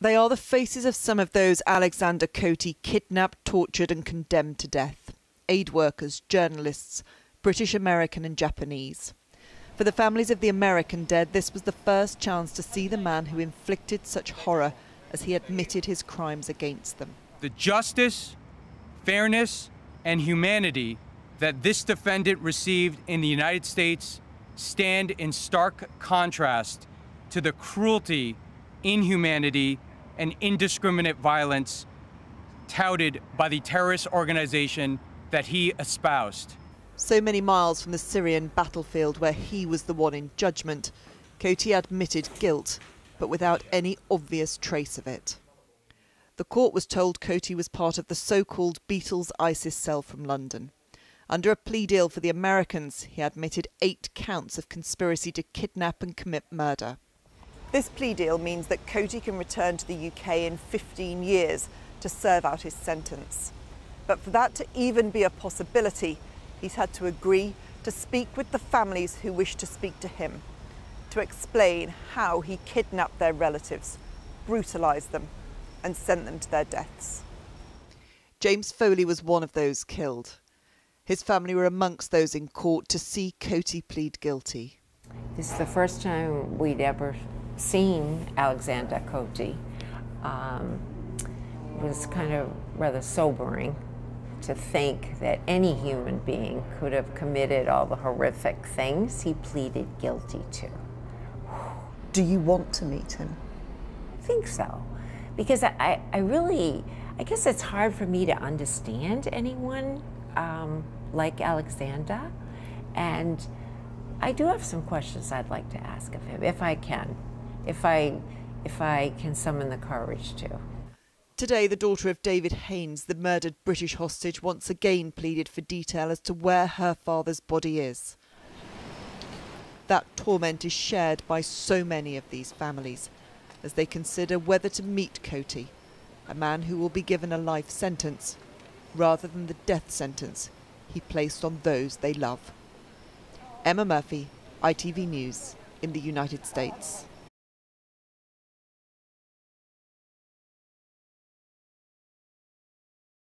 They are the faces of some of those Alexanda Kotey kidnapped, tortured, and condemned to death aid workers, journalists, British, American, and Japanese. For the families of the American dead, this was the first chance to see the man who inflicted such horror as he admitted his crimes against them. The justice, fairness, and humanity that this defendant received in the United States stand in stark contrast to the cruelty, inhumanity, and indiscriminate violence touted by the terrorist organization that he espoused. So many miles from the Syrian battlefield where he was the one in judgment, Kotey admitted guilt, but without any obvious trace of it. The court was told Kotey was part of the so called Beatles ISIS cell from London. Under a plea deal for the Americans, he admitted eight counts of conspiracy to kidnap and commit murder. This plea deal means that Kotey can return to the UK in 15 years to serve out his sentence. But for that to even be a possibility, he's had to agree to speak with the families who wish to speak to him, to explain how he kidnapped their relatives, brutalised them, and sent them to their deaths. James Foley was one of those killed. His family were amongst those in court to see Kotey plead guilty. This is the first time we'd ever seen Alexanda Kotey. Um, was kind of rather sobering to think that any human being could have committed all the horrific things he pleaded guilty to. Do you want to meet him? I think so. Because I, I really, I guess it's hard for me to understand anyone um, like Alexanda. And I do have some questions I'd like to ask of him, if I can, if I, if I can summon the courage to. Today, the daughter of David Haines, the murdered British hostage, once again pleaded for detail as to where her father's body is. That torment is shared by so many of these families as they consider whether to meet Kotey, a man who will be given a life sentence rather than the death sentence he placed on those they love. Emma Murphy, ITV News, in the United States.